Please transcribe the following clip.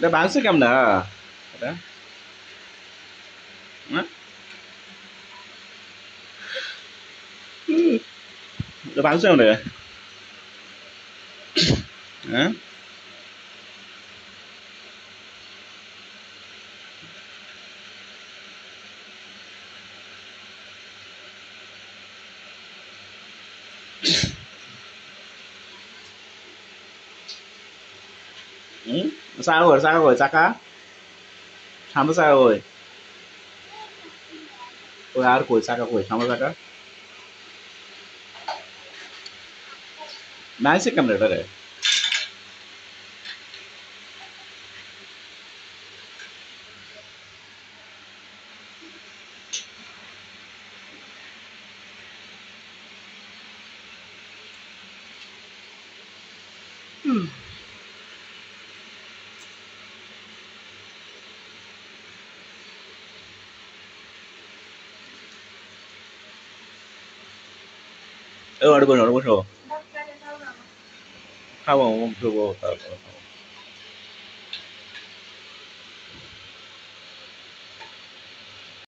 đã bán số em nữa, đó. Đó. Đáp án số cam n đó. Ừ, sao rồi, sao rồi, chắc á? Sao sao rồi? Ôi আর কই চাকা কই সামনে চাকা নাইছে কেমন এটা রে এ 哎，我这不说，我说，还问我们直播，还。